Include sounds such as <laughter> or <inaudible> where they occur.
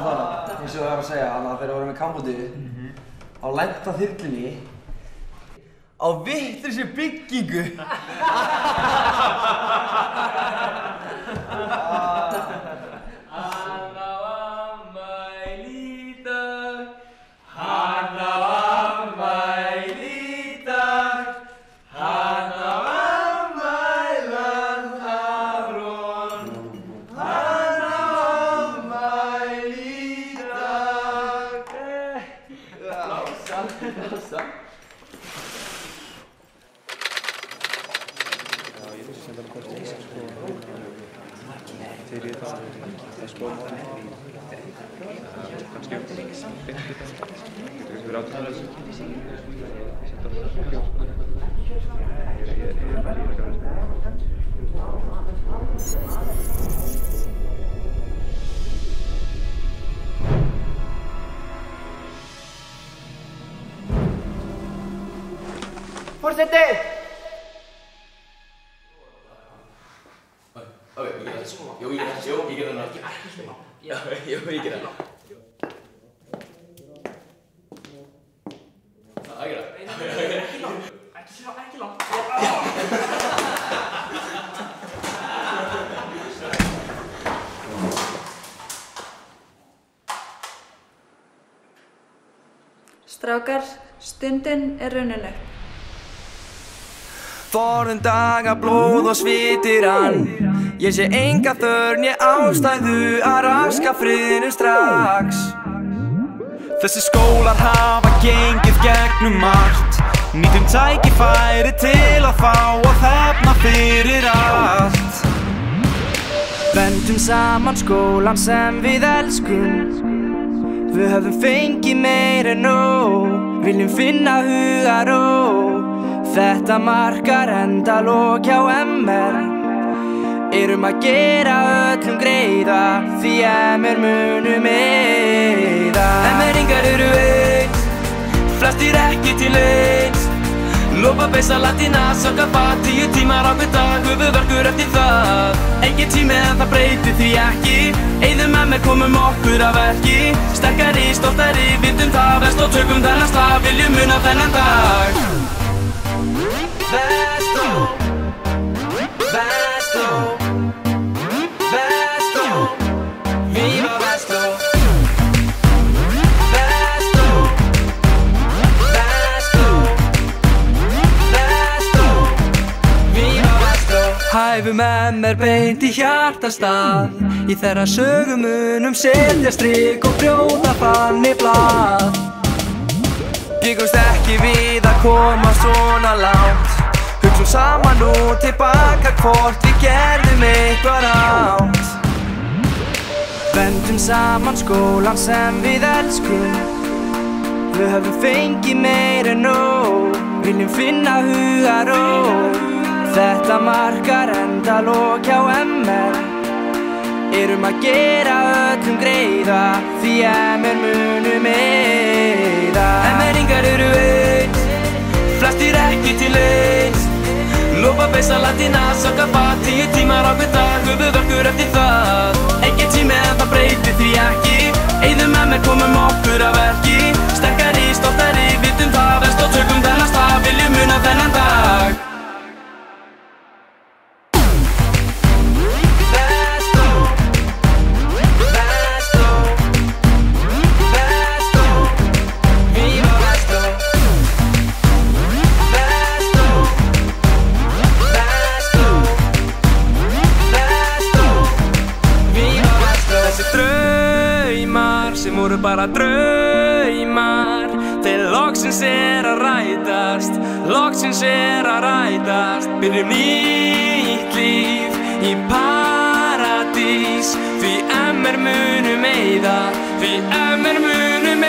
og ég var að segja, að þegar við vorum í kampúti, á lenda þyrlinni á vittur sér byggingu. <laughs> Lása, lása Fórseti! Ok, ég get það Jú, ég get það Jú, ég get það Ekki svona Já, jú, ég get það Það er ekki það Ekki sjá, ekki langt. Strákar, stundin er runnin upp. Forðum daga blóð og svitir hann. Ég sé enga þörn, ég ástæðu að raska friðinu strax. Þessi skólar hafa gengið gegnum margt. Nýtum tækifæri til að fá að hefna fyrir allt. Bendum saman skólan sem við elskum. Við höfum fengið meir en nóg. Viljum finna hugar og Þetta markar endalók hjá MR Erum að gera öllum greiða Því MR munum eða MR-ingar eru eins Flestir ekki til eins. Lofa beisa latina, soka fatt Tíu tímar á hvern dag, höfuverkur eftir það. Engin tími en það breytir því ekki. Eyðum með mér komum okkur að verki. Sterkari, stoltari, vindum það Vest og tökum þennan slag, viljum muna þennan dag Hæfu með mér beint í hjartastað. Í þeirra sögumunum setja strik og brjóta fanni blað. Byggumst ekki við að koma svona langt. Hugsum saman nú tilbaka hvort við gerðum eitthvað ránt Bendum saman skólan sem við elskum. Við höfum fengið meir en nóg. Viljum finna hugar og Þetta markar endalók hjá MR Erum að gera öllum greiða Því MR munum eða MR-ingar eru eins Flestir ekki til eins. Lofa beisa latina, soka fatt Tíu tímar á hvern dag, Þessi draumar sem voru bara draumar. Þeir loksins er að rætast Loksins er að rætast. Byrjum nýtt líf í paradís. Því MR munum eyða Því MR munum